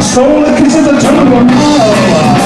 Soul the is a jungle. Oh.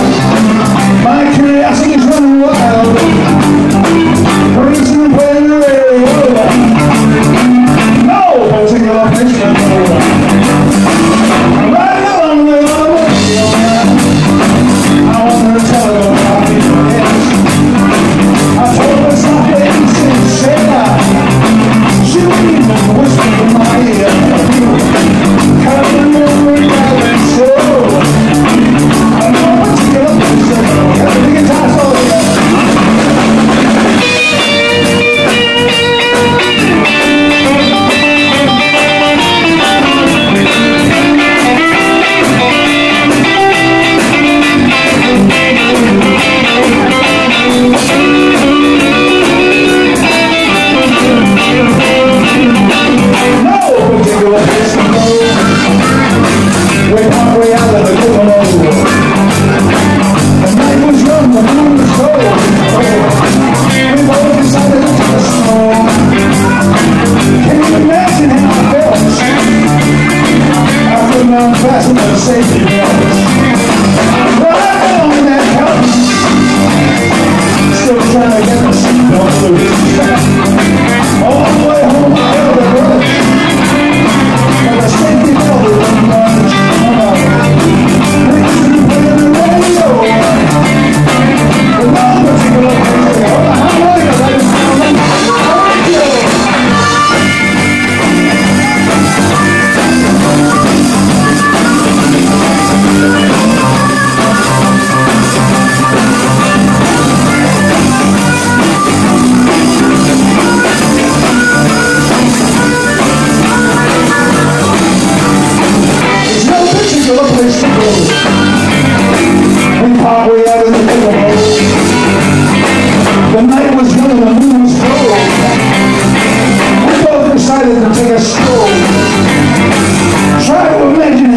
fast enough to save you. We pop way out in the neighborhood. The night was young and the moon was cold. We both decided to take a stroll. Try to imagine